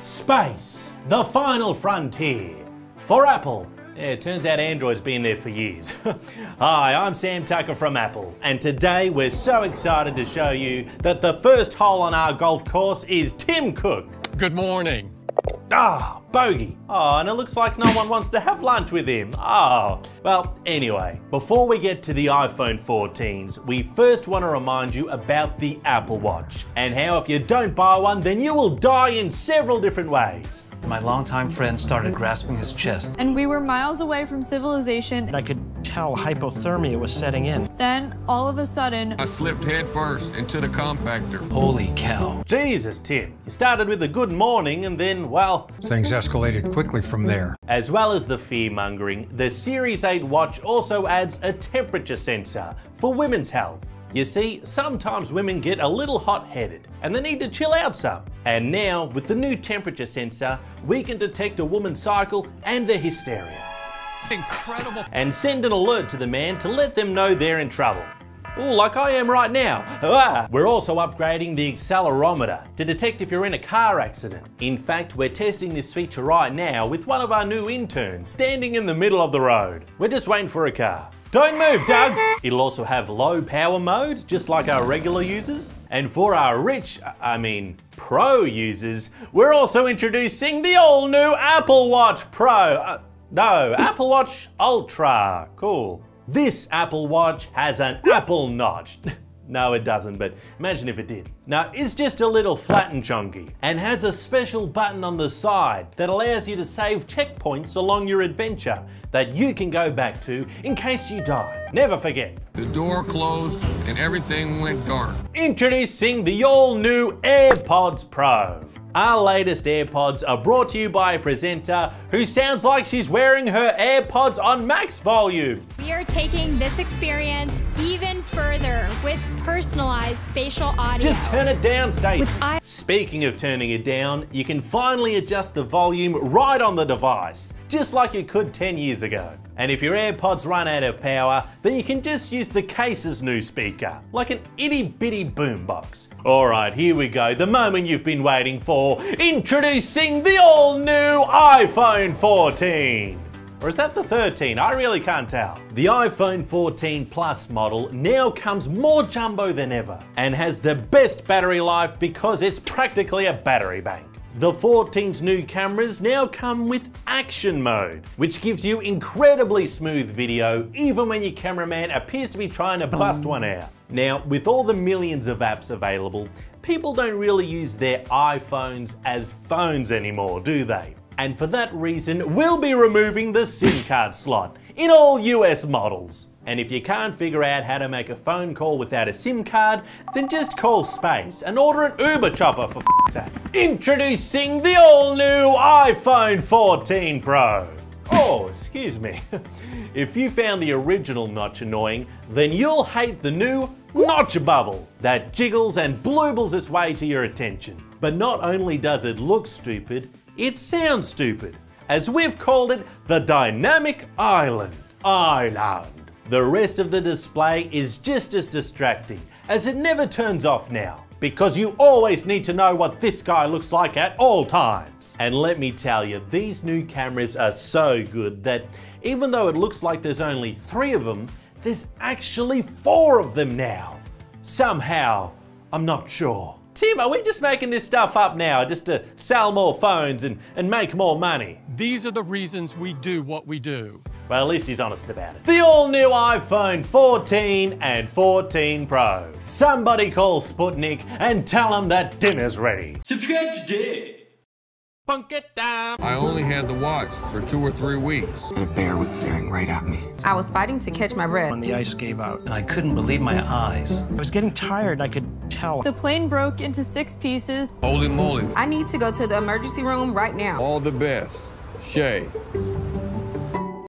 Space, the final frontier. For Apple, yeah, it turns out Android's been there for years. Hi, I'm Sam Tucker from Apple, and today we're so excited to show you that the first hole on our golf course is Tim Cook. Good morning. Ah, bogey. Oh, and it looks like no one wants to have lunch with him. Oh. Well, anyway, before we get to the iPhone 14s, we first want to remind you about the Apple Watch and how if you don't buy one, then you will die in several different ways. My longtime friend started grasping his chest. And we were miles away from civilization. I could tell hypothermia was setting in. Then, all of a sudden, I slipped headfirst into the compactor. Holy cow. Jesus, Tim. You started with a good morning and then, well, Things escalated quickly from there. As well as the fear mongering, the Series 8 watch also adds a temperature sensor for women's health. You see, sometimes women get a little hot headed and they need to chill out some. And now, with the new temperature sensor, we can detect a woman's cycle and their hysteria. Incredible. And send an alert to the man to let them know they're in trouble. Ooh, like I am right now. Ah. We're also upgrading the accelerometer to detect if you're in a car accident. In fact, we're testing this feature right now with one of our new interns standing in the middle of the road. We're just waiting for a car. Don't move, Doug! It'll also have low power mode, just like our regular users. And for our rich, I mean, pro users, we're also introducing the all new Apple Watch Pro. Uh, no, Apple Watch Ultra. Cool. This Apple Watch has an Apple notch. No, it doesn't, but imagine if it did. Now, it's just a little flat and chunky, and has a special button on the side that allows you to save checkpoints along your adventure that you can go back to in case you die. Never forget. The door closed and everything went dark. Introducing the all new AirPods Pro. Our latest AirPods are brought to you by a presenter who sounds like she's wearing her AirPods on max volume. We are taking this experience even with personalized spatial audio. Just turn it down, Stacey. Speaking of turning it down, you can finally adjust the volume right on the device, just like you could 10 years ago. And if your AirPods run out of power, then you can just use the case's new speaker, like an itty bitty boombox. Alright, here we go, the moment you've been waiting for. Introducing the all new iPhone 14. Or is that the 13? I really can't tell. The iPhone 14 Plus model now comes more jumbo than ever and has the best battery life because it's practically a battery bank. The 14's new cameras now come with action mode, which gives you incredibly smooth video even when your cameraman appears to be trying to bust one out. Now, with all the millions of apps available, people don't really use their iPhones as phones anymore, do they? And for that reason, we'll be removing the SIM card slot in all US models. And if you can't figure out how to make a phone call without a SIM card, then just call Space and order an Uber chopper for f***'s sake. Introducing the all new iPhone 14 Pro. Oh, excuse me. if you found the original notch annoying, then you'll hate the new Notch Bubble that jiggles and bloobles its way to your attention. But not only does it look stupid, it sounds stupid, as we've called it the Dynamic Island. Island. The rest of the display is just as distracting, as it never turns off now, because you always need to know what this guy looks like at all times. And let me tell you, these new cameras are so good that even though it looks like there's only three of them, there's actually four of them now. Somehow, I'm not sure. Tim, are we just making this stuff up now just to sell more phones and, and make more money? These are the reasons we do what we do. Well, at least he's honest about it. The all new iPhone 14 and 14 Pro. Somebody call Sputnik and tell them that dinner's ready. Subscribe today. Funk it down. I only had the watch for two or three weeks. And a bear was staring right at me. I was fighting to catch my breath. When the ice gave out. And I couldn't believe my eyes. I was getting tired. I could tell. the plane broke into six pieces. Holy moly. I need to go to the emergency room right now. All the best. Shay.